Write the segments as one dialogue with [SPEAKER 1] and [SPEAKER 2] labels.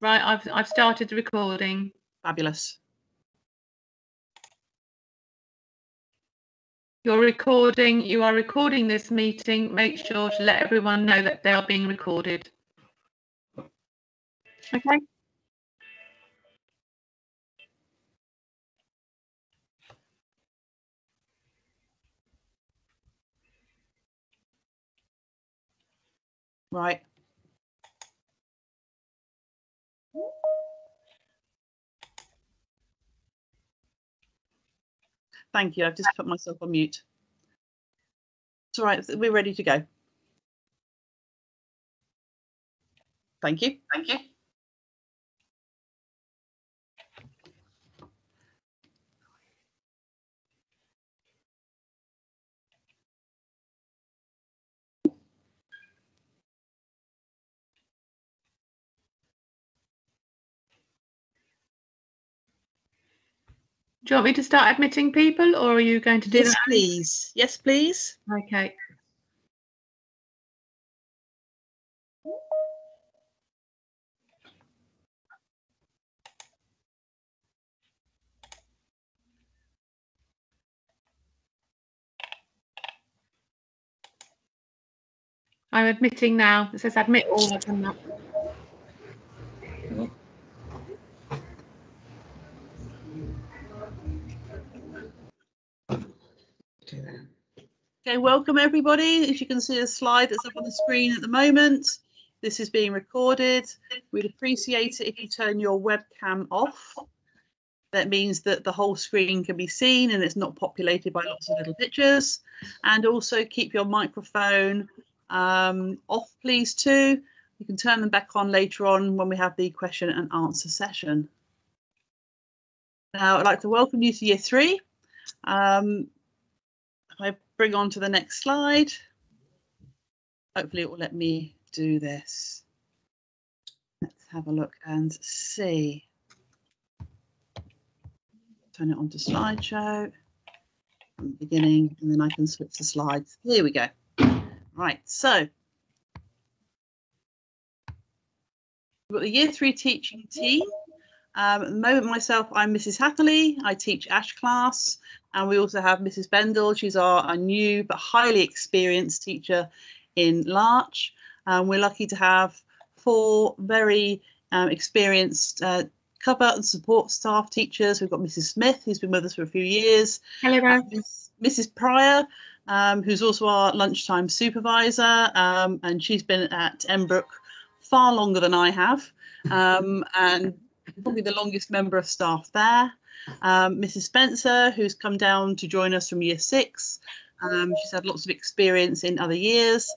[SPEAKER 1] Right, I've I've started the recording.
[SPEAKER 2] Fabulous.
[SPEAKER 1] You're recording. You are recording this meeting. Make sure to let everyone know that they are being recorded. Okay.
[SPEAKER 2] Right. Thank you. I've just put myself on mute. It's all right. We're ready to go. Thank you. Thank you.
[SPEAKER 1] Do you want me to start admitting people, or are you going to do
[SPEAKER 2] Yes,
[SPEAKER 1] that?
[SPEAKER 2] please. Yes, please.
[SPEAKER 1] Okay. I'm admitting now. It says admit all of them.
[SPEAKER 2] Okay, welcome everybody. As you can see, a slide that's up on the screen at the moment. This is being recorded. We'd appreciate it if you turn your webcam off. That means that the whole screen can be seen and it's not populated by lots of little pictures. And also keep your microphone um, off, please, too. You can turn them back on later on when we have the question and answer session. Now, I'd like to welcome you to year three. Um, bring on to the next slide, hopefully it will let me do this. Let's have a look and see. Turn it on to slideshow from the beginning, and then I can switch the slides. Here we go. Right, so we've got the year three teaching team. Um, at the moment, myself, I'm Mrs. Hatherley. I teach Ash class, and we also have Mrs. Bendel. She's our, our new but highly experienced teacher in Larch. Um, we're lucky to have four very um, experienced uh, cover and support staff teachers. We've got Mrs. Smith, who's been with us for a few years.
[SPEAKER 1] Hello.
[SPEAKER 2] Miss- Mrs. Pryor, um, who's also our lunchtime supervisor, um, and she's been at Emmbrook far longer than I have, um, and probably the longest member of staff there. Um, Mrs. Spencer, who's come down to join us from year six. Um, she's had lots of experience in other years.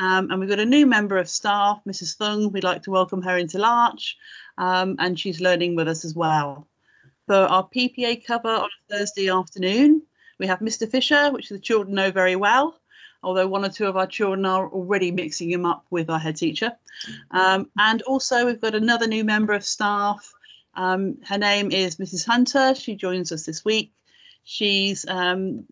[SPEAKER 2] Um, and we've got a new member of staff, Mrs. Thung. We'd like to welcome her into Larch, um, and she's learning with us as well. For our PPA cover on a Thursday afternoon, we have Mr. Fisher, which the children know very well, although one or two of our children are already mixing him up with our head teacher. Um, and also, we've got another new member of staff. Um, her name is Mrs. Hunter. She joins us this week. She's um,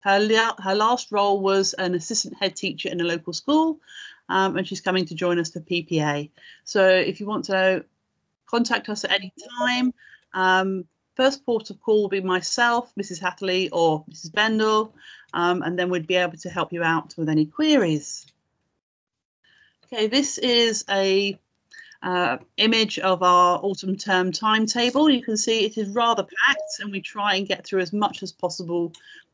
[SPEAKER 2] her, la- her last role was an assistant head teacher in a local school, um, and she's coming to join us for PPA. So if you want to contact us at any time, um, first port of call will be myself, Mrs. Hatherley, or Mrs. Bendel, um, and then we'd be able to help you out with any queries. Okay, this is a uh, image of our autumn term timetable. You can see it is rather packed and we try and get through as much as possible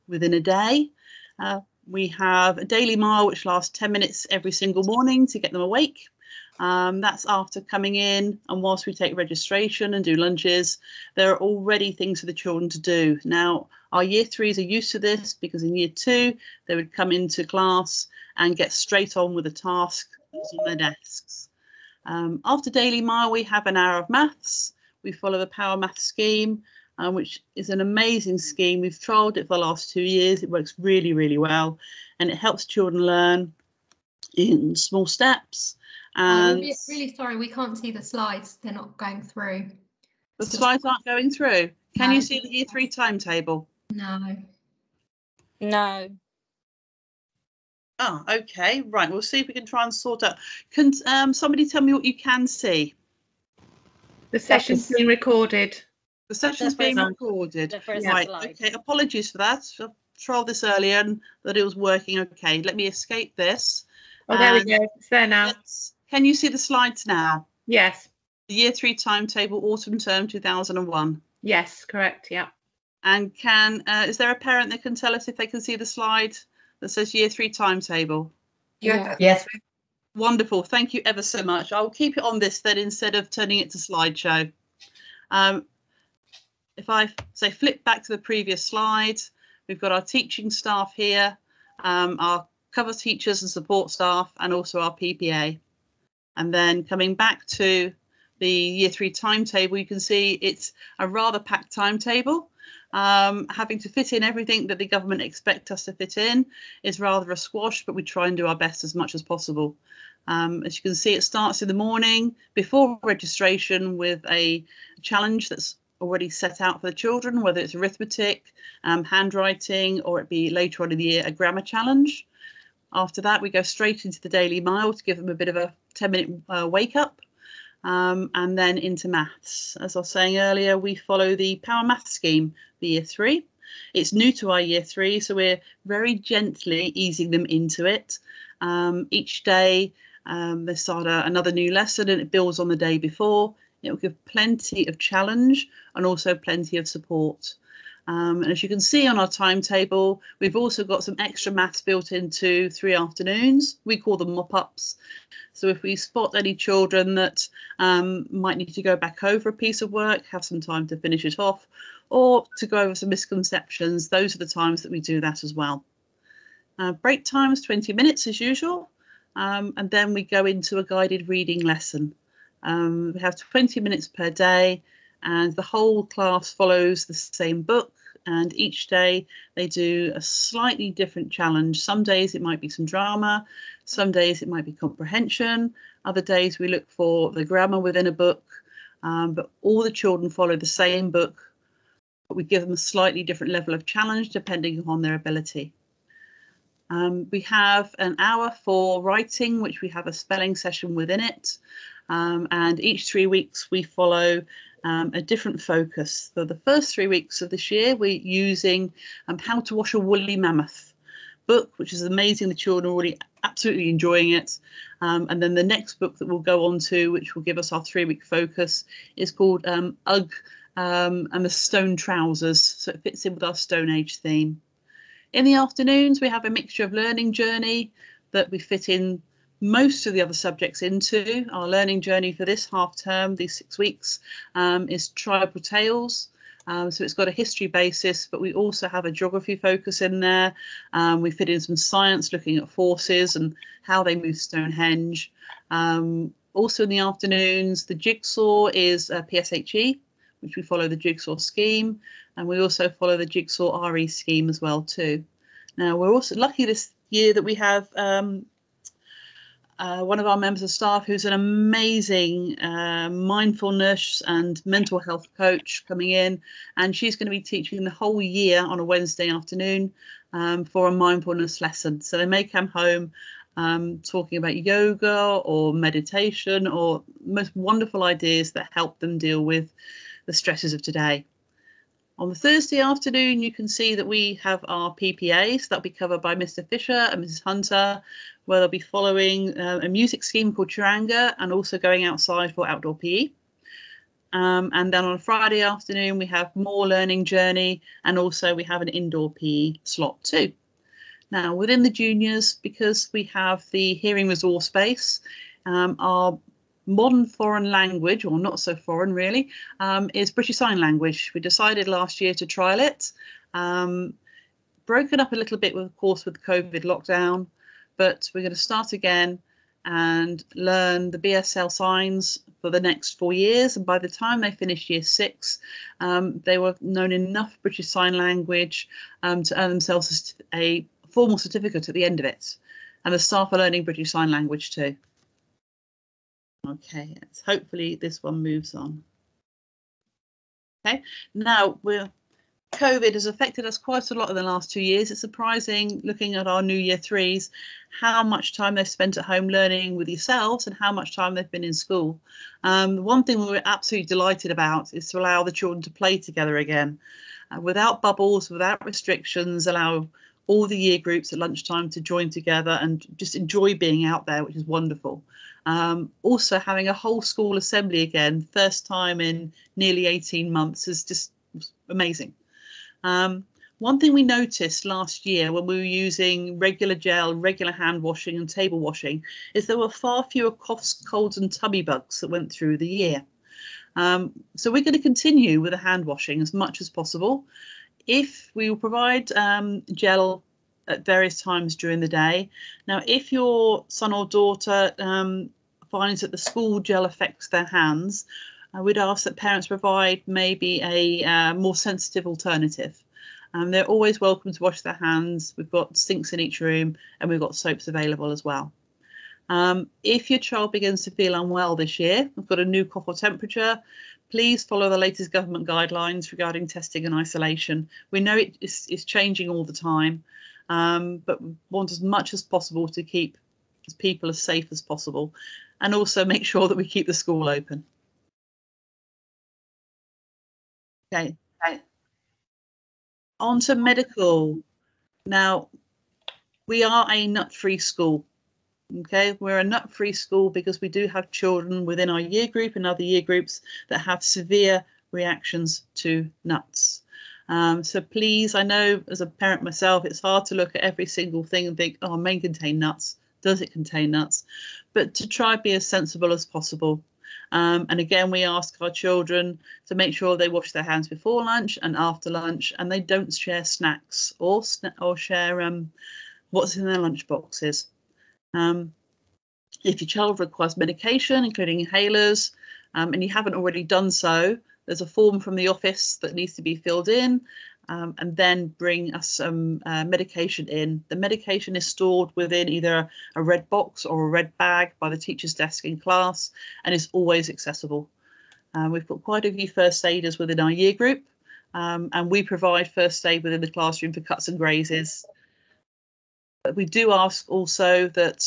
[SPEAKER 2] within a day. Uh, we have a daily mile which lasts 10 minutes every single morning to get them awake. Um, that's after coming in and whilst we take registration and do lunches, there are already things for the children to do. Now, our year threes are used to this because in year two, they would come into class and get straight on with a task that was on their desks. Um, after daily mile, we have an hour of maths. We follow the Power Maths scheme, um, which is an amazing scheme. We've trialled it for the last two years. It works really, really well, and it helps children learn in small steps.
[SPEAKER 3] I'm really, really sorry, we can't see the slides. They're not going through.
[SPEAKER 2] the slides aren't going through. Can you see the year three timetable?
[SPEAKER 3] No.
[SPEAKER 4] No.
[SPEAKER 2] Oh, okay, right. We'll see if we can try and sort out. Can um, somebody tell me what you can see?
[SPEAKER 1] The session's
[SPEAKER 4] is-
[SPEAKER 1] being recorded.
[SPEAKER 2] The session's
[SPEAKER 4] The
[SPEAKER 2] being recorded.
[SPEAKER 4] The
[SPEAKER 2] Right,
[SPEAKER 4] slide.
[SPEAKER 2] okay, apologies for that. I tried this earlier and that it was working okay. Let me escape this.
[SPEAKER 1] Oh, there we go. It's there now.
[SPEAKER 2] Can you see the slides now?
[SPEAKER 1] Yes.
[SPEAKER 2] The year three timetable, autumn term 2001.
[SPEAKER 1] Yes, correct. Yeah.
[SPEAKER 2] And can, uh, is there a parent that can tell us if they can see the slide that says year three timetable?
[SPEAKER 4] Yeah.
[SPEAKER 5] Yes,
[SPEAKER 2] Wonderful. Thank you ever so much. I'll keep it on this then instead of turning it to slideshow. Um, if I say flip back to the previous slide, we've got our teaching staff here, um, our cover teachers and support staff, and also our PPA. And then coming back to the year three timetable, you can see it's a rather packed timetable. Um, having to fit in everything that the government expect us to fit in is rather a squash, but we try and do our best as much as possible. Um, as you can see, it starts in the morning before registration with a challenge that's already set out for the children, whether it's arithmetic, um, handwriting, or it be later on in the year a grammar challenge. After that, we go straight into the Daily Mile to give them a bit of a 10 minute uh, wake up. Um, and then into maths. As I was saying earlier, we follow the Power Maths scheme for year three. It's new to our year three, so we're very gently easing them into it. Um, each day, um, they start a, another new lesson and it builds on the day before. It will give plenty of challenge and also plenty of support. Um, and as you can see on our timetable, we've also got some extra maths built into three afternoons. We call them mop-ups. So if we spot any children that um, might need to go back over a piece of work, have some time to finish it off, or to go over some misconceptions, those are the times that we do that as well. Uh, break times 20 minutes as usual, um, and then we go into a guided reading lesson. Um, we have 20 minutes per day, and the whole class follows the same book. And each day they do a slightly different challenge. Some days it might be some drama, some days it might be comprehension, other days we look for the grammar within a book. Um, but all the children follow the same book, but we give them a slightly different level of challenge depending on their ability. Um, we have an hour for writing, which we have a spelling session within it. Um, and each three weeks we follow um, a different focus. For the first three weeks of this year, we're using um, How to Wash a Woolly Mammoth book, which is amazing. The children are already absolutely enjoying it. Um, and then the next book that we'll go on to, which will give us our three week focus, is called um, um, and the Stone Trousers. So it fits in with our Stone Age theme. In the afternoons, we have a mixture of learning journey that we fit in most of the other subjects into. Our learning journey for this half term, these six weeks, um, is tribal tales. Um, so it's got a history basis, but we also have a geography focus in there. Um, we fit in some science looking at forces and how they move Stonehenge. Um, also in the afternoons, the jigsaw is PSHE, which we follow the jigsaw scheme, and we also follow the jigsaw RE scheme as well too. Now we're also lucky this year that we have um, uh, one of our members of staff who's an amazing uh, mindfulness and mental health coach coming in, and she's going to be teaching the whole year on a Wednesday afternoon um, for a mindfulness lesson. So they may come home um, talking about yoga or meditation or most wonderful ideas that help them deal with the stresses of today. On the Thursday afternoon, you can see that we have our PPAs that'll be covered by Mr. Fisher and Mrs. Hunter, where they'll be following uh, a music scheme called Charanga and also going outside for outdoor PE. Um, and then on Friday afternoon, we have more learning journey and also we have an indoor PE slot too. Now, within the juniors, because we have the hearing resource base, um, our modern foreign language, or not so foreign really, um, is British Sign Language. We decided last year to trial it. Um, broken up a little bit, with, of course, with COVID lockdown, but we're going to start again and learn the BSL signs for the next four years. And by the time they finish year six, um, they were known enough British Sign Language um, to earn themselves a formal certificate at the end of it. And the staff are learning British Sign Language too. Okay, hopefully this one moves on. Okay, now we're COVID has affected us quite a lot in the last two years. It's surprising looking at our new year threes how much time they've spent at home learning with yourselves and how much time they've been in school. Um, one thing we we're absolutely delighted about is to allow the children to play together again uh, without bubbles, without restrictions, allow all the year groups at lunchtime to join together and just enjoy being out there, which is wonderful. Um, also, having a whole school assembly again, first time in nearly 18 months, is just amazing. Um, one thing we noticed last year when we were using regular gel, regular hand washing, and table washing is there were far fewer coughs, colds, and tummy bugs that went through the year. Um, so we're going to continue with the hand washing as much as possible. If we will provide um, gel at various times during the day. Now, if your son or daughter um, finds that the school gel affects their hands, I would ask that parents provide maybe a uh, more sensitive alternative. Um, they're always welcome to wash their hands. We've got sinks in each room and we've got soaps available as well. Um, if your child begins to feel unwell this year, we've got a new cough or temperature, please follow the latest government guidelines regarding testing and isolation. We know it is, changing all the time, um, but want as much as possible to keep people as safe as possible and also make sure that we keep the school open. Okay. okay. On to medical. Now, we are a nut-free school. Okay, we're a nut-free school because we do have children within our year group and other year groups that have severe reactions to nuts. Um, so please, I know as a parent myself, it's hard to look at every single thing and think, oh, may contain nuts. Does it contain nuts? But to try be as sensible as possible. Um, and again, we ask our children to make sure they wash their hands before lunch and after lunch, and they don't share snacks or or share um, what's in their lunch boxes. Um, if your child requires medication, including inhalers, um, and you haven't already done so, there's a form from the office that needs to be filled in um, and then bring us some uh, medication in. The medication is stored within either a red box or a red bag by the teacher's desk in class and is always accessible. Uh, we've got quite a few first aiders within our year group um, and we provide first aid within the classroom for cuts and grazes. But we do ask also that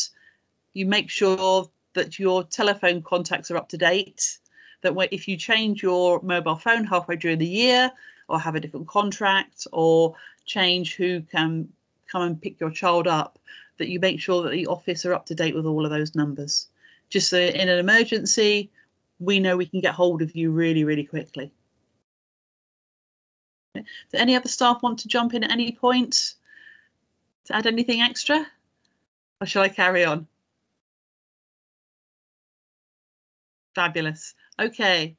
[SPEAKER 2] you make sure that your telephone contacts are up to date, that if you change your mobile phone halfway during the year, or have a different contract or change who can come and pick your child up, that you make sure that the office are up to date with all of those numbers. Just so in an emergency, we know we can get hold of you really, really quickly. Do any other staff want to jump in at any point to add anything extra? Or shall I carry on? Fabulous. Okay.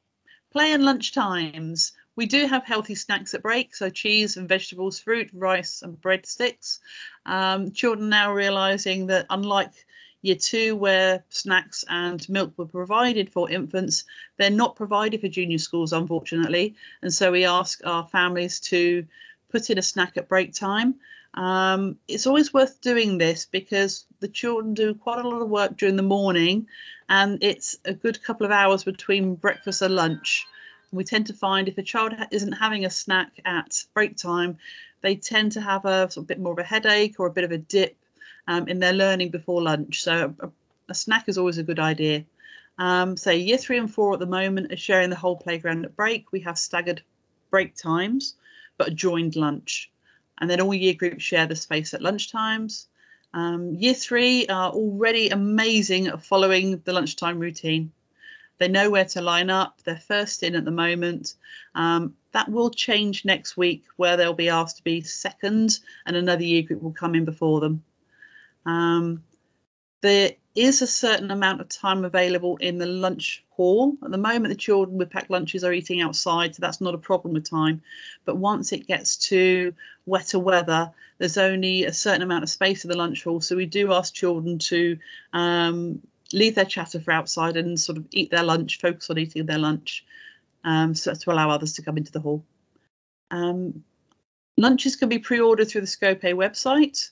[SPEAKER 2] Play and lunch times. We do have healthy snacks at break, so cheese and vegetables, fruit, rice, and breadsticks. Um, children now realising that unlike year two, where snacks and milk were provided for infants, they're not provided for junior schools, unfortunately. And so we ask our families to put in a snack at break time. Um, it's always worth doing this because the children do quite a lot of work during the morning and it's a good couple of hours between breakfast and lunch. We tend to find if a child isn't having a snack at break time, they tend to have a sort of bit more of a headache or a bit of a dip um, in their learning before lunch. So a, a snack is always a good idea. Um, so year three and four at the moment are sharing the whole playground at break. We have staggered break times, but a joined lunch. And then all year groups share the space at lunch times. Um, year three are already amazing at following the lunchtime routine. They know where to line up. They're first in at the moment. Um, that will change next week, where they'll be asked to be second, and another year group will come in before them. Um, there is a certain amount of time available in the lunch hall. At the moment, the children with packed lunches are eating outside, so that's not a problem with time. But once it gets to wetter weather, there's only a certain amount of space in the lunch hall. So we do ask children to um, leave their chatter for outside and sort of eat their lunch, focus on eating their lunch, um, so to allow others to come into the hall. Um, lunches can be pre-ordered through the Scope website,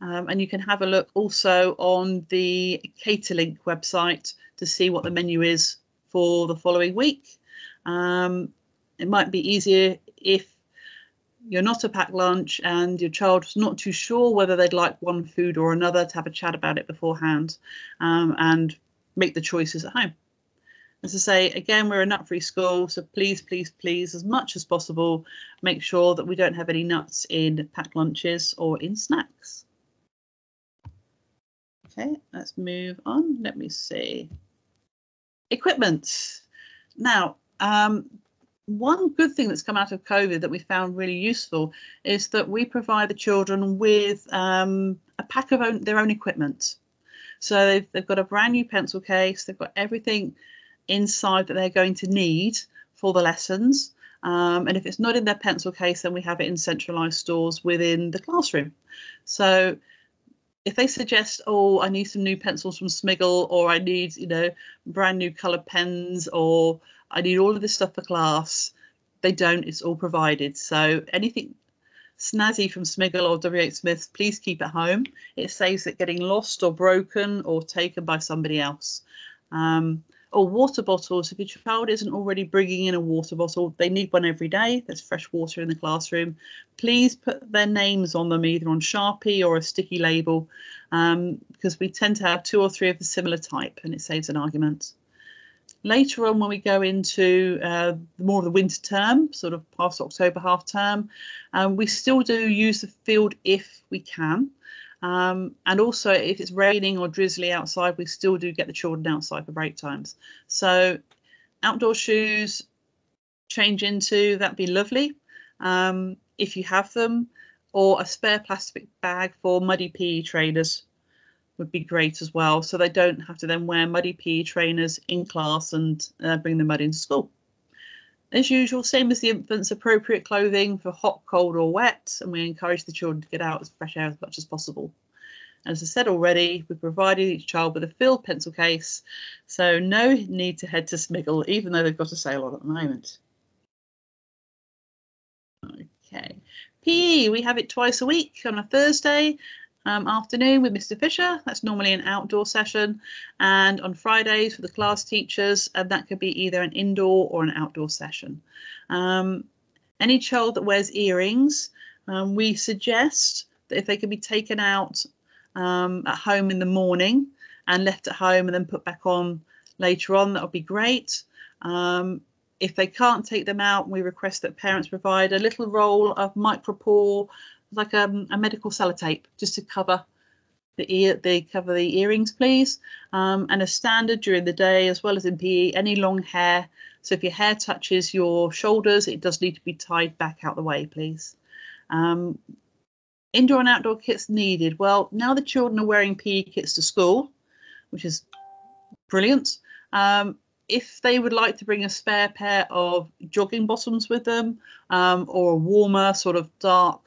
[SPEAKER 2] um, and you can have a look also on the Caterlink website to see what the menu is for the following week. Um, it might be easier if you're not a packed lunch and your child's not too sure whether they'd like one food or another, to have a chat about it beforehand um, and make the choices at home. As I say, again, we're a nut free school, so please, please, please, as much as possible, make sure that we don't have any nuts in packed lunches or in snacks. Okay, let's move on. Let me see. Equipment. Now, um, one good thing that's come out of COVID that we found really useful is that we provide the children with um, a pack of own, their own equipment. So they've, they've got a brand new pencil case, they've got everything inside that they're going to need for the lessons. Um, and if it's not in their pencil case, then we have it in centralized stores within the classroom. So if they suggest, oh, I need some new pencils from Smiggle, or I need, you know, brand new colored pens, or I need all of this stuff for class, they don't. It's all provided. So anything snazzy from Smiggle or W.H. Smith, please keep at home. It saves it getting lost or broken or taken by somebody else. Um, or water bottles. If your child isn't already bringing in a water bottle, they need one every day. There's fresh water in the classroom. Please put their names on them, either on Sharpie or a sticky label, um, because we tend to have two or three of the similar type and it saves an argument. Later on, when we go into uh, more of the winter term, sort of past October half term, um, we still do use the field if we can. Um, and also, if it's raining or drizzly outside, we still do get the children outside for break times. So, outdoor shoes, change into that'd be lovely um, if you have them, or a spare plastic bag for muddy PE trainers would be great as well. So they don't have to then wear muddy PE trainers in class and uh, bring the mud into school. As usual, same as the infants, appropriate clothing for hot, cold, or wet, and we encourage the children to get out as fresh air as much as possible. As I said already, we provided each child with a filled pencil case, so no need to head to Smiggle, even though they've got a sale on at the moment. Okay, PE, we have it twice a week on a Thursday um, afternoon with Mr. Fisher. That's normally an outdoor session. And on Fridays for the class teachers, and that could be either an indoor or an outdoor session. Um, any child that wears earrings, um, we suggest that if they can be taken out um, at home in the morning and left at home and then put back on later on, that would be great. Um, if they can't take them out, we request that parents provide a little roll of micropore like um, a medical sellotape just to cover the ear they cover the earrings please. Um, and a standard during the day as well as in PE any long hair. So if your hair touches your shoulders it does need to be tied back out the way please. Um, indoor and outdoor kits needed. Well now the children are wearing PE kits to school which is brilliant. Um, if they would like to bring a spare pair of jogging bottoms with them um, or a warmer sort of dark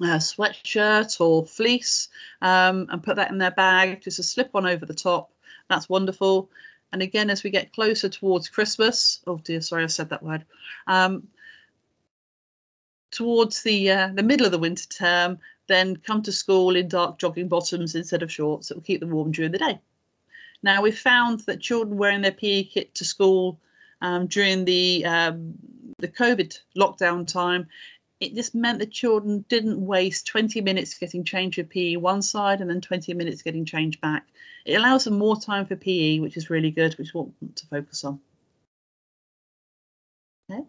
[SPEAKER 2] uh, sweatshirt or fleece um, and put that in their bag, just a slip on over the top. That's wonderful. And again, as we get closer towards Christmas, oh dear, sorry, I said that word. Um, towards the uh, the middle of the winter term, then come to school in dark jogging bottoms instead of shorts. It will keep them warm during the day. Now we've found that children wearing their PE kit to school um, during the um, the COVID lockdown time it just meant that children didn't waste 20 minutes getting changed for PE one side and then 20 minutes getting changed back. It allows them more time for PE, which is really good, which we want to focus on. Okay.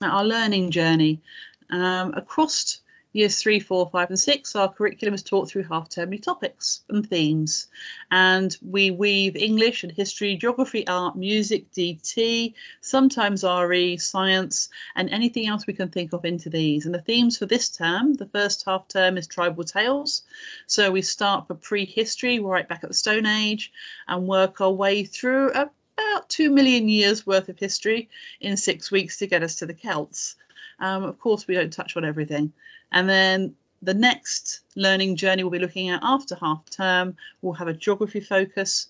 [SPEAKER 2] Now, our learning journey. Um, across Years three, four, five, and six, our curriculum is taught through half termly topics and themes. And we weave English and history, geography, art, music, DT, sometimes RE, science, and anything else we can think of into these. And the themes for this term, the first half term is tribal tales. So we start for prehistory, right back at the Stone Age, and work our way through about two million years worth of history in six weeks to get us to the Celts. Um, of course, we don't touch on everything. And then the next learning journey we'll be looking at after half term will have a geography focus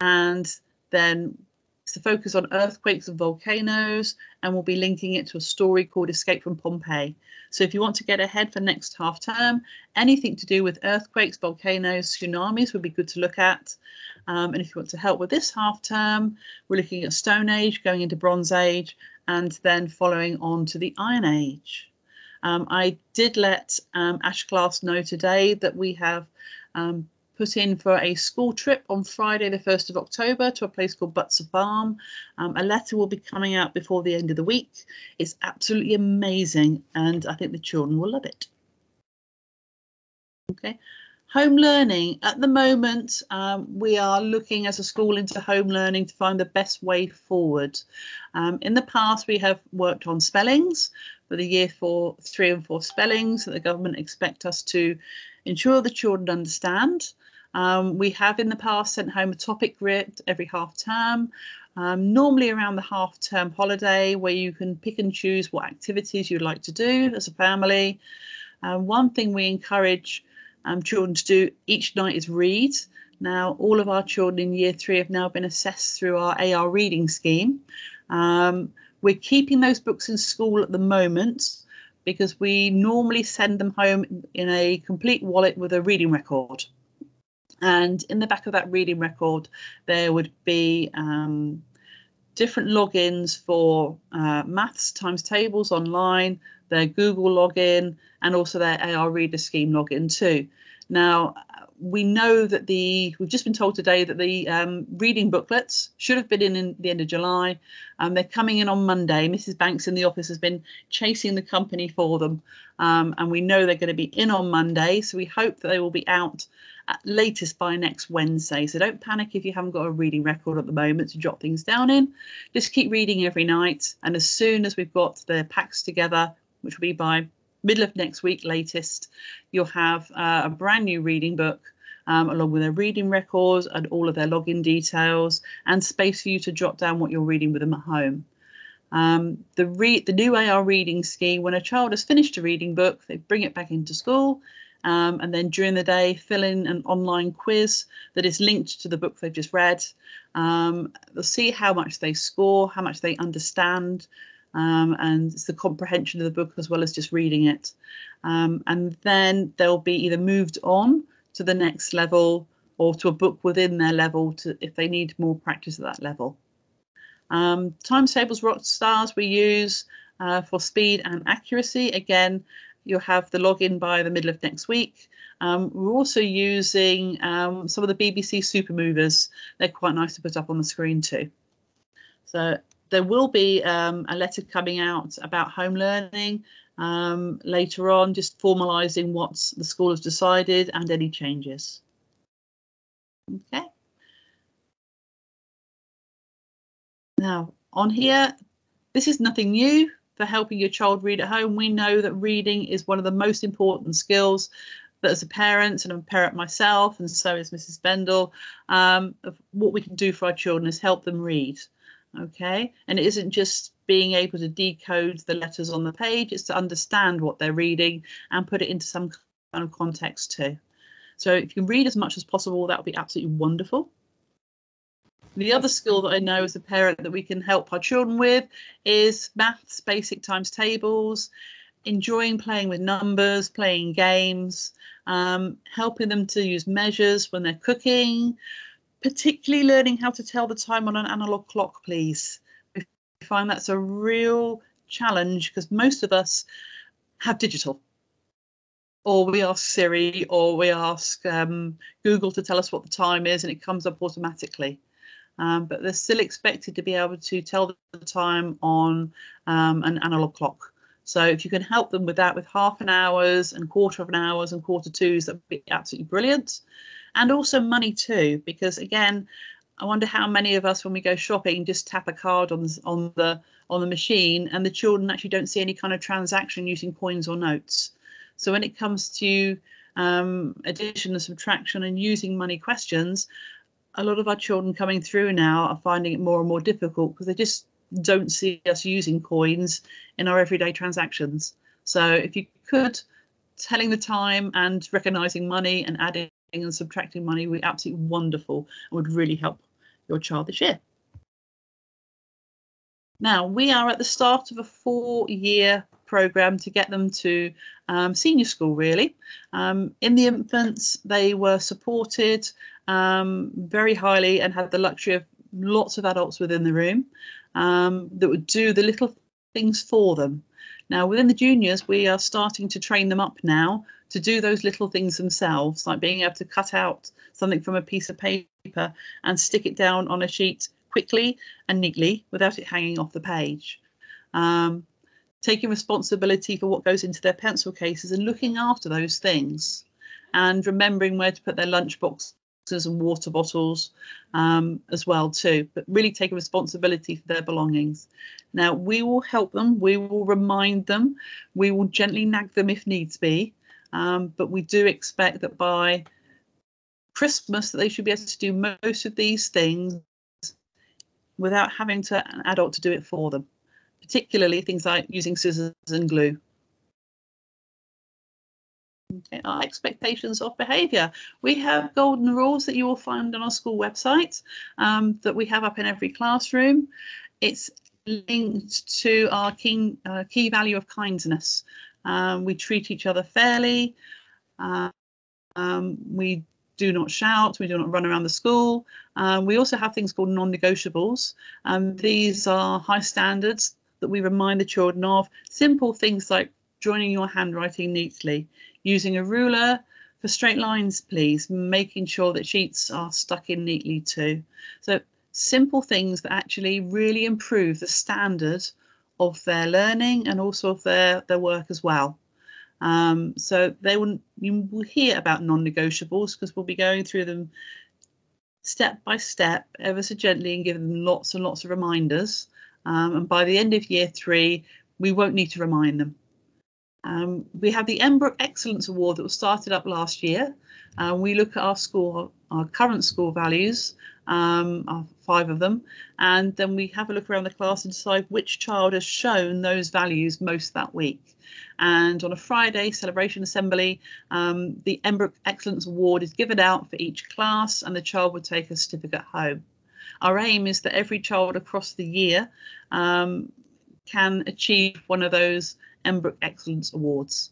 [SPEAKER 2] and then it's the focus on earthquakes and volcanoes and we'll be linking it to a story called Escape from Pompeii. So if you want to get ahead for next half term, anything to do with earthquakes, volcanoes, tsunamis would be good to look at. Um, and if you want to help with this half term, we're looking at Stone Age, going into Bronze Age, and then following on to the Iron Age. Um, I did let um, Ash Class know today that we have um, put in for a school trip on Friday, the 1st of October, to a place called Butser Farm. Um, a letter will be coming out before the end of the week. It's absolutely amazing, and I think the children will love it. Okay. Home learning. At the moment, um, we are looking as a school into home learning to find the best way forward. Um, in the past, we have worked on spellings for the year four, three and four spellings that the government expect us to ensure the children understand. Um, we have in the past sent home a topic grid every half term, um, normally around the half term holiday, where you can pick and choose what activities you'd like to do as a family. Uh, one thing we encourage um, children to do each night is read. Now, all of our children in year three have now been assessed through our AR reading scheme. Um, we're keeping those books in school at the moment because we normally send them home in a complete wallet with a reading record. And in the back of that reading record, there would be um, different logins for uh, maths times tables online, their Google login, and also their AR Reader Scheme login too. Now, we know that the we've just been told today that the um, reading booklets should have been in, in the end of July. Um, they're coming in on Monday. Mrs. Banks in the office has been chasing the company for them, um, and we know they're going to be in on Monday. So we hope that they will be out at latest by next Wednesday. So don't panic if you haven't got a reading record at the moment to jot things down in. Just keep reading every night, and as soon as we've got the packs together, which will be by middle of next week latest, you'll have uh, a brand new reading book um, along with their reading records and all of their login details and space for you to jot down what you're reading with them at home. Um, the, re- the new AR reading scheme, when a child has finished a reading book, they bring it back into school um, and then during the day fill in an online quiz that is linked to the book they've just read. Um, they'll see how much they score, how much they understand, um, and it's the comprehension of the book as well as just reading it. Um, and then they'll be either moved on to the next level or to a book within their level to if they need more practice at that level. Um, Times Tables Rock Stars we use uh, for speed and accuracy. Again, you'll have the login by the middle of next week. Um, we're also using um, some of the BBC Super Movers. They're quite nice to put up on the screen too. So there will be um, a letter coming out about home learning um, later on, just formalising what the school has decided and any changes. Okay. Now, on here, this is nothing new for helping your child read at home. We know that reading is one of the most important skills that as a parent, and I'm a parent myself, and so is Mrs. Bendel, um, what we can do for our children is help them read okay? And it isn't just being able to decode the letters on the page it's to understand what they're reading and put it into some kind of context too. So if you can read as much as possible that would be absolutely wonderful. The other skill that I know as a parent that we can help our children with is maths, basic times tables, enjoying playing with numbers, playing games, um, helping them to use measures when they're cooking, particularly learning how to tell the time on an analog clock, please. We find that's a real challenge because most of us have digital. Or we ask Siri or we ask um, Google to tell us what the time is and it comes up automatically. Um, but they're still expected to be able to tell the time on um, an analog clock. So if you can help them with that with half an hours and quarter of an hours and quarter twos, that would be absolutely brilliant and also money too, because again, I wonder how many of us, when we go shopping, just tap a card on the, on the on the machine, and the children actually don't see any kind of transaction using coins or notes. So when it comes to um, addition and subtraction and using money questions, a lot of our children coming through now are finding it more and more difficult because they just don't see us using coins in our everyday transactions. So if you could, telling the time and recognizing money and adding and subtracting money would be absolutely wonderful and would really help your child this year. Now, we are at the start of a four year programme to get them to um, senior school, really. Um, in the infants, they were supported um, very highly and had the luxury of lots of adults within the room um, that would do the little things for them. Now, within the juniors, we are starting to train them up now to do those little things themselves, like being able to cut out something from a piece of paper and stick it down on a sheet quickly and neatly without it hanging off the page. Um, taking responsibility for what goes into their pencil cases and looking after those things and remembering where to put their lunch boxes and water bottles um, as well too but really taking responsibility for their belongings now we will help them we will remind them we will gently nag them if needs be um, but we do expect that by christmas that they should be able to do most of these things without having to an adult to do it for them particularly things like using scissors and glue. Okay, our expectations of behaviour. We have golden rules that you will find on our school website um, that we have up in every classroom. It's linked to our key, uh, key value of kindness. Um, we treat each other fairly. Um, we do not shout, we do not run around the school. Um, we also have things called non-negotiables. Um, these are high standards that we remind the children of simple things like joining your handwriting neatly, using a ruler for straight lines, please, making sure that sheets are stuck in neatly too. So simple things that actually really improve the standard of their learning and also of their, their work as well. Um, so they will you will hear about non-negotiables because we'll be going through them step by step, ever so gently, and giving them lots and lots of reminders. Um, and by the end of year three, we won't need to remind them. Um, we have the Emmbrook Excellence Award that was started up last year. Uh, we look at our school, our current school values, um, five of them, and then we have a look around the class and decide which child has shown those values most that week. And on a Friday celebration assembly, um, the Emmbrook Excellence Award is given out for each class, and the child would take a certificate home. Our aim is that every child across the year um, can achieve one of those Emmbrook Excellence Awards.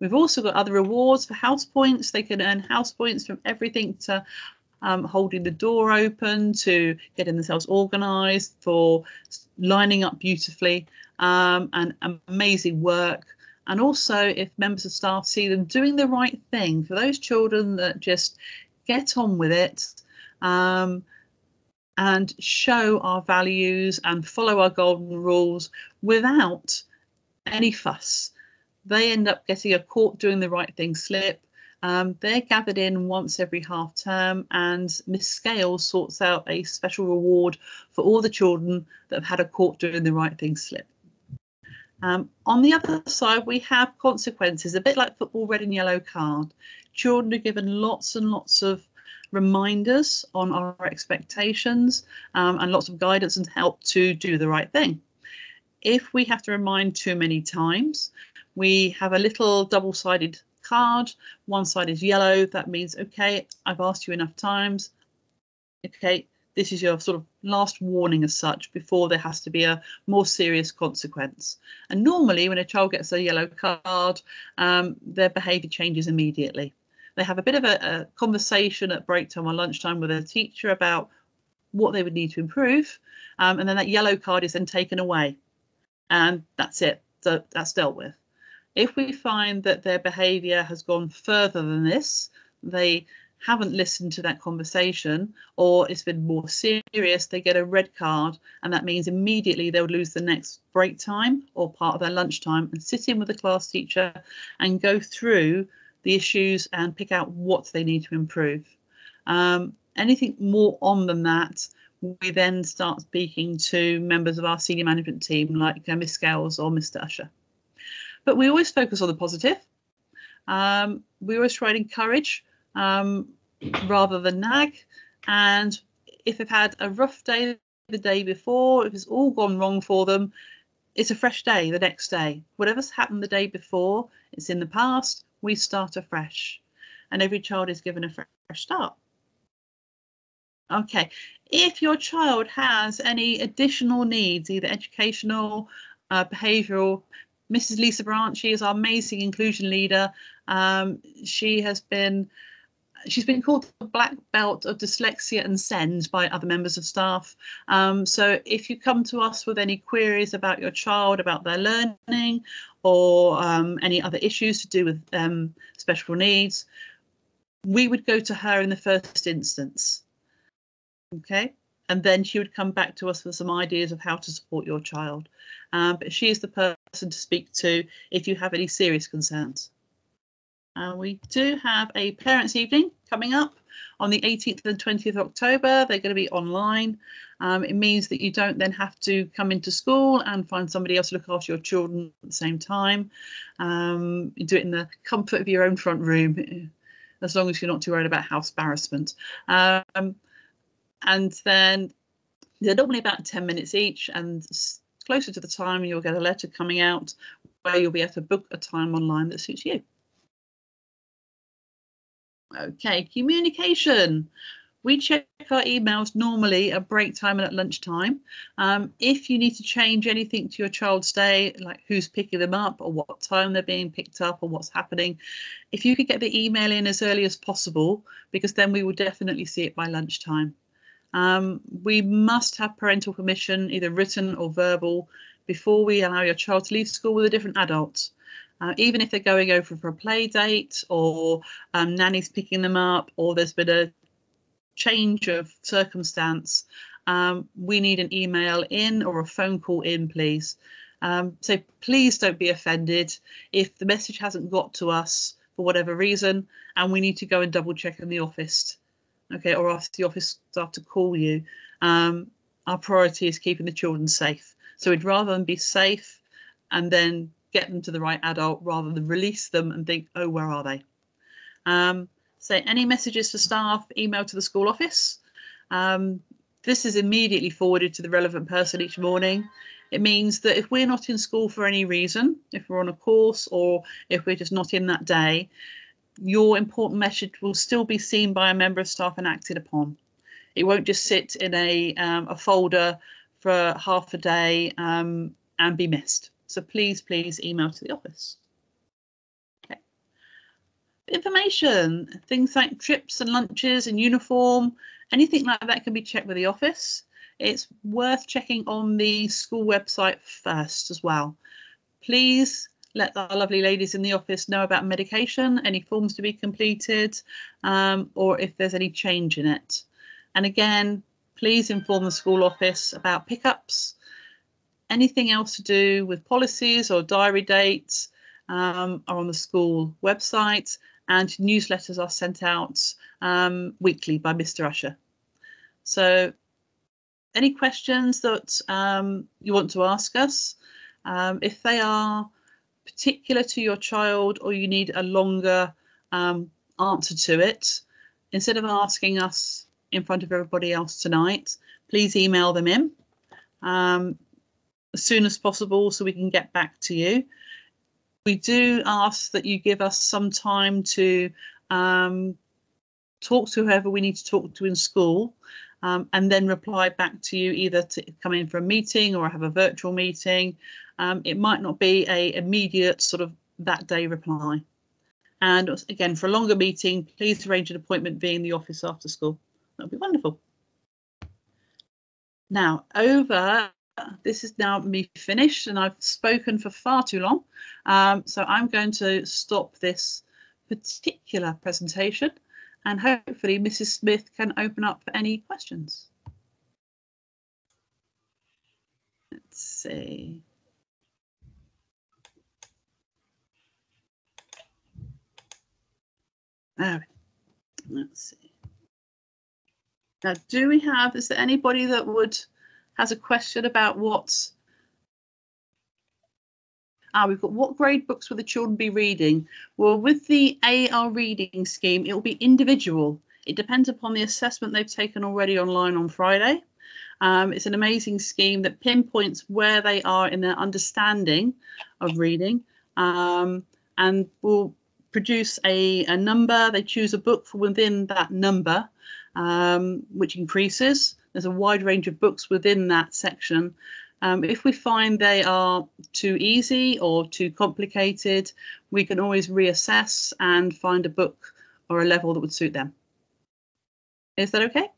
[SPEAKER 2] We've also got other awards for house points. They can earn house points from everything to um, holding the door open to getting themselves organised for lining up beautifully um, and amazing work. And also, if members of staff see them doing the right thing for those children that just get on with it, um, and show our values and follow our golden rules without any fuss. They end up getting a caught doing the right thing slip. Um, they're gathered in once every half term, and Miss Scales sorts out a special reward for all the children that have had a caught doing the right thing slip. Um, on the other side, we have consequences, a bit like football red and yellow card. Children are given lots and lots of reminders on our expectations um, and lots of guidance and help to do the right thing. If we have to remind too many times, we have a little double-sided card. One side is yellow. That means, okay, I've asked you enough times. Okay, this is your sort of last warning as such before there has to be a more serious consequence. And normally when a child gets a yellow card, um, their behaviour changes immediately. They have a bit of a, a conversation at break time or lunchtime with a teacher about what they would need to improve. Um, and then that yellow card is then taken away. And that's it. So that's dealt with. If we find that their behaviour has gone further than this, they haven't listened to that conversation or it's been more serious, they get a red card, and that means immediately they'll lose the next break time or part of their lunchtime and sit in with the class teacher and go through the issues and pick out what they need to improve. Um, anything more on than that, we then start speaking to members of our senior management team like uh, Miss Scales or Mr. Usher. But we always focus on the positive. Um, we always try and encourage um, rather than nag. And if they've had a rough day the day before, if it's all gone wrong for them, it's a fresh day the next day. Whatever's happened the day before, it's in the past we start afresh and every child is given a fresh start. Okay, if your child has any additional needs, either educational, uh, behavioural, Mrs. Lisa Branch, she is our amazing inclusion leader. Um, she has been she's been called the black belt of dyslexia and SEND by other members of staff. Um, so if you come to us with any queries about your child, about their learning, or um, any other issues to do with um, special needs, we would go to her in the first instance. Okay, and then she would come back to us with some ideas of how to support your child. Um, but she is the person to speak to if you have any serious concerns. Uh, we do have a parents' evening coming up on the 18th and 20th of October. They're going to be online. Um, it means that you don't then have to come into school and find somebody else to look after your children at the same time. Um, you do it in the comfort of your own front room, as long as you're not too worried about house embarrassment. Um, and then they're normally about 10 minutes each and closer to the time you'll get a letter coming out where you'll be able to book a time online that suits you. Okay, communication. We check our emails normally at break time and at lunchtime. Um, if you need to change anything to your child's day, like who's picking them up or what time they're being picked up or what's happening, if you could get the email in as early as possible, because then we will definitely see it by lunchtime. Um, we must have parental permission, either written or verbal, before we allow your child to leave school with a different adult uh, even if they're going over for a play date or um, nanny's picking them up or there's been a change of circumstance, um, we need an email in or a phone call in, please. Um, so please don't be offended if the message hasn't got to us for whatever reason and we need to go and double check in the office, okay, or ask the office staff to call you. Um, our priority is keeping the children safe. So we'd rather them be safe and then get them to the right adult rather than release them and think, oh, where are they? Um, so any messages to staff, email to the school office. Um, this is immediately forwarded to the relevant person each morning. It means that if we're not in school for any reason, if we're on a course or if we're just not in that day, your important message will still be seen by a member of staff and acted upon. It won't just sit in a, um, a folder for half a day um, and be missed. So please, please email to the office. Okay. Information, things like trips and lunches and uniform, anything like that can be checked with the office. It's worth checking on the school website first as well. Please let our lovely ladies in the office know about medication, any forms to be completed, um, or if there's any change in it. And again, please inform the school office about pickups, anything else to do with policies or diary dates um, are on the school website and newsletters are sent out um, weekly by Mr. Usher. So any questions that um, you want to ask us, um, if they are particular to your child or you need a longer um, answer to it, instead of asking us in front of everybody else tonight, please email them in. Um, as soon as possible so we can get back to you. We do ask that you give us some time to um, talk to whoever we need to talk to in school um, and then reply back to you either to come in for a meeting or have a virtual meeting. Um, it might not be a immediate sort of that day reply. And again, for a longer meeting, please arrange an appointment via the office after school. That would be wonderful. Now, over this is now me finished and I've spoken for far too long. Um, so I'm going to stop this particular presentation and hopefully Mrs. Smith can open up for any questions. Let's see. There. Let's see. Now, do we have, is there anybody that would has a question about what, Ah, we've got what grade books will the children be reading? Well, with the AR reading scheme, it will be individual. It depends upon the assessment they've taken already online on Friday. Um, it's an amazing scheme that pinpoints where they are in their understanding of reading um, and will produce a, a number. They choose a book from within that number, um, which increases. There's a wide range of books within that section. Um, if we find they are too easy or too complicated, we can always reassess and find a book or a level that would suit them. Is that okay?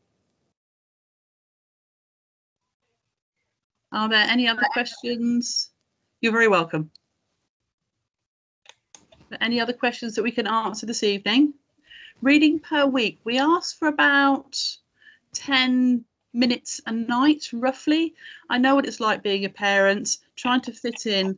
[SPEAKER 2] Are there any other questions? You're very welcome. Any other questions that we can answer this evening? Reading per week, we ask for about 10 minutes a night, roughly. I know what it's like being a parent, trying to fit in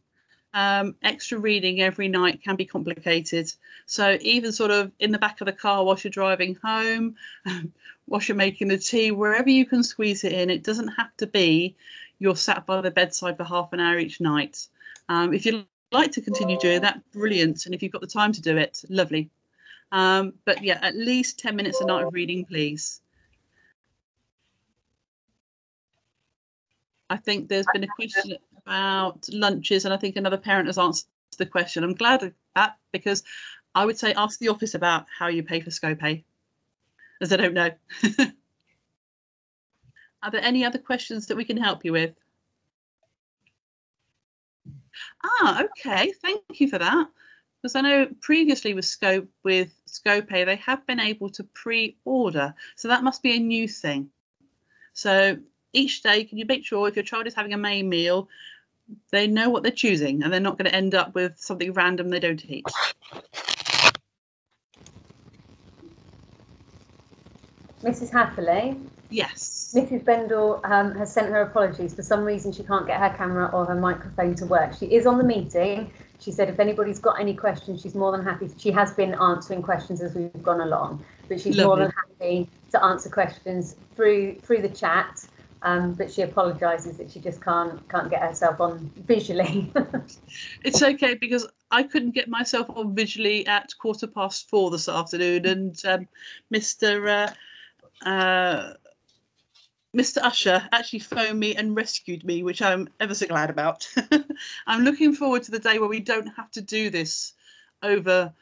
[SPEAKER 2] um, extra reading every night can be complicated. So even sort of in the back of the car whilst you're driving home, whilst you're making the tea, wherever you can squeeze it in, it doesn't have to be you're sat by the bedside for half an hour each night. Um, if you like to continue doing that, brilliant. And if you've got the time to do it, lovely. Um, but yeah, at least 10 minutes a night of reading, please. I think there's been a question about lunches, and I think another parent has answered the question. I'm glad of that because I would say ask the office about how you pay for Scopay, as I don't know. Are there any other questions that we can help you with? Ah, okay. Thank you for that. Because I know previously with Scope with Scopay, they have been able to pre-order. So that must be a new thing. So each day, can you make sure if your child is having a main meal, they know what they're choosing and they're not going to end up with something random they don't eat.
[SPEAKER 5] Mrs. Hatherley,
[SPEAKER 2] Yes.
[SPEAKER 5] Mrs. Bendel um, has sent her apologies. For some reason, she can't get her camera or her microphone to work. She is on the meeting. She said if anybody's got any questions, she's more than happy. She has been answering questions as we've gone along, but she's more than happy to answer questions through through the chat. Um, but she apologises that she just can't can't get herself on visually.
[SPEAKER 2] It's okay because I couldn't get myself on visually at quarter past four this afternoon, and um, Mr. Uh, uh, Mr. Usher actually phoned me and rescued me, which I'm ever so glad about. I'm looking forward to the day where we don't have to do this over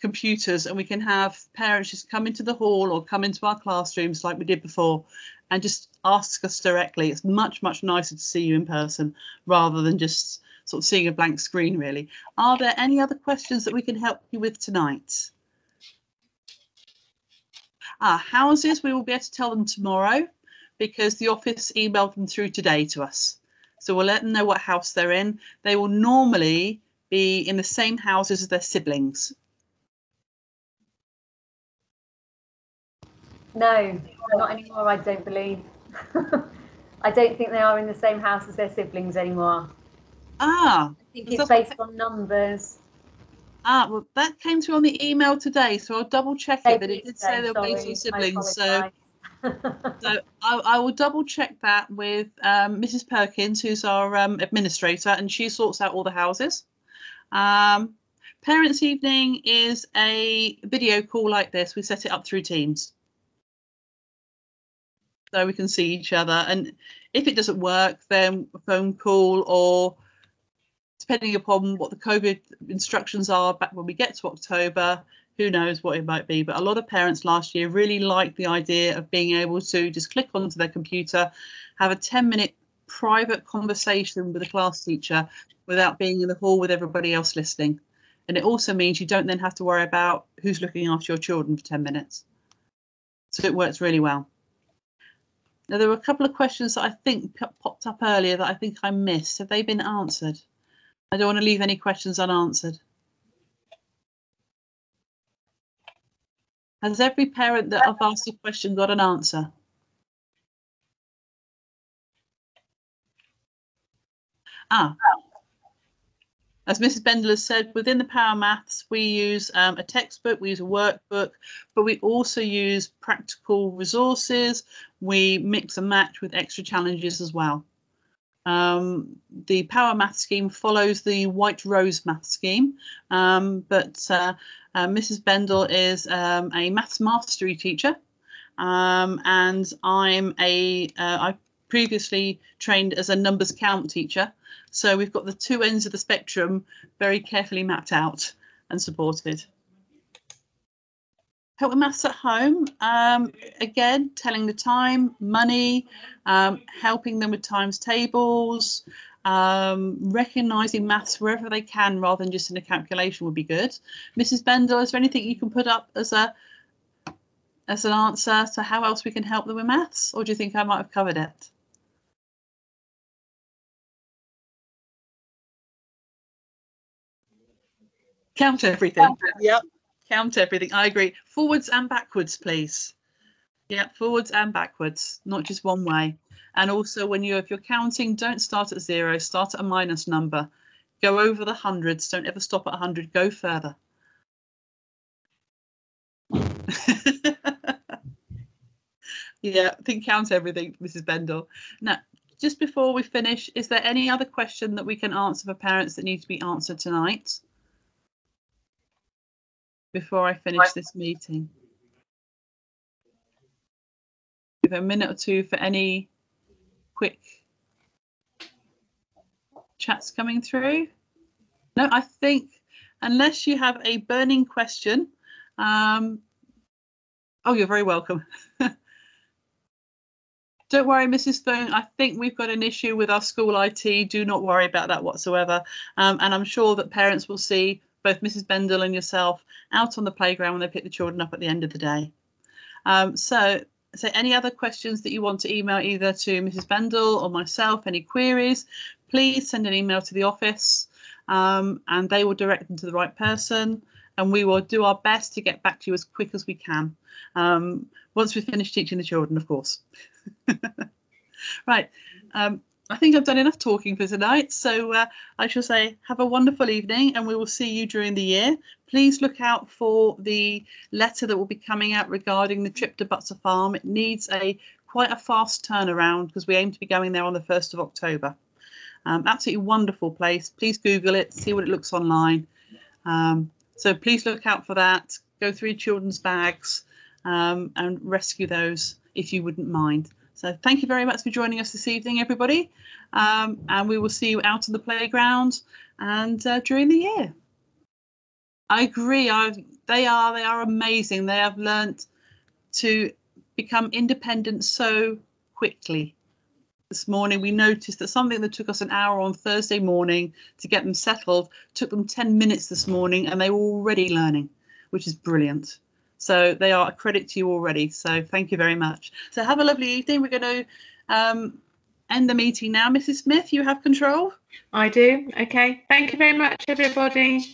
[SPEAKER 2] computers and we can have parents just come into the hall or come into our classrooms like we did before and just ask us directly. It's much, much nicer to see you in person rather than just sort of seeing a blank screen, really. Are there any other questions that we can help you with tonight? Ah, houses, we will be able to tell them tomorrow because the office emailed them through today to us. So we'll let them know what house they're in. They will normally be in the same houses as their siblings.
[SPEAKER 5] no, not anymore. I don't believe. I don't think they are in the same house as their siblings anymore.
[SPEAKER 2] Ah,
[SPEAKER 5] I think it's based on numbers.
[SPEAKER 2] ah, well, that came through on the email today, so I'll double check it, but it did say they're based on siblings. So. So I, I will double check that with um, Mrs. Perkins, who's our um, administrator, and she sorts out all the houses. Um, Parents' evening is a video call like this. We set it up through Teams. So we can see each other. And if it doesn't work, then phone call or depending upon what the COVID instructions are back when we get to October, who knows what it might be. But a lot of parents last year really liked the idea of being able to just click onto their computer, have a 10 minute private conversation with a class teacher without being in the hall with everybody else listening. And it also means you don't then have to worry about who's looking after your children for 10 minutes. So it works really well. Now, there were a couple of questions that I think popped up earlier that I think I missed. Have they been answered? I don't want to leave any questions unanswered. Has every parent that I've asked a question got an answer? Ah, as Mrs. Bendel has said, within the Power Maths, we use um, a textbook, we use a workbook, but we also use practical resources. We mix and match with extra challenges as well. Um, the Power Math scheme follows the White Rose Math scheme, um, but uh, uh, Mrs. Bendel is um, a maths mastery teacher, um, and I'm a uh, I previously trained as a numbers count teacher. So we've got the two ends of the spectrum very carefully mapped out and supported. Help with maths at home. Um, again, telling the time, money, um, helping them with times tables, Um, recognizing maths wherever they can rather than just in a calculation would be good. Mrs. Bendel, is there anything you can put up as a as an answer to how else we can help them with maths, or do you think I might have covered it? Count everything. Yep. Count everything. I agree. Forwards and backwards, please. Yeah, forwards and backwards, not just one way. And also when you if you're counting, don't start at zero, start at a minus number. Go over the hundreds, don't ever stop at 100, go further. yeah, I think count everything, Mrs. Bendel. Now, just before we finish, is there any other question that we can answer for parents that need to be answered tonight? Before I finish this meeting. Give a minute or two for any quick chats coming through. No, I think unless you have a burning question, um, oh, you're very welcome. Don't worry, Mrs. Stone. I think we've got an issue with our school IT. Do not worry about that whatsoever. Um, and I'm sure that parents will see both Mrs. Bendel and yourself out on the playground when they pick the children up at the end of the day. Um, so, so any other questions that you want to email either to Mrs. Bendel or myself, any queries, please send an email to the office um, and they will direct them to the right person and we will do our best to get back to you as quick as we can um, once we've finished teaching the children, of course. right. Um, I think I've done enough talking for tonight. So uh, I shall say have a wonderful evening and we will see you during the year. Please look out for the letter that will be coming out regarding the trip to Butser Farm. It needs a quite a fast turnaround because we aim to be going there on the 1st of October. Um, absolutely wonderful place. Please Google it, see what it looks online. Um, so please look out for that. Go through children's bags um, and rescue those if you wouldn't mind. So thank you very much for joining us this evening, everybody. Um, and we will see you out on the playground and uh, during the year. I agree. I, they are they are amazing. They have learnt to become independent so quickly. This morning we noticed that something that took us an hour on Thursday morning to get them settled took them 10 minutes this morning and they were already learning, which is brilliant. So they are a credit to you already. So thank you very much. So have a lovely evening. We're going to um, end the meeting now. Mrs. Smith, you have control.
[SPEAKER 1] I do. Okay. Thank you very much, everybody.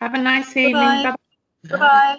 [SPEAKER 1] Have a nice evening.
[SPEAKER 2] Bye-bye.
[SPEAKER 1] Bye.
[SPEAKER 4] Bye.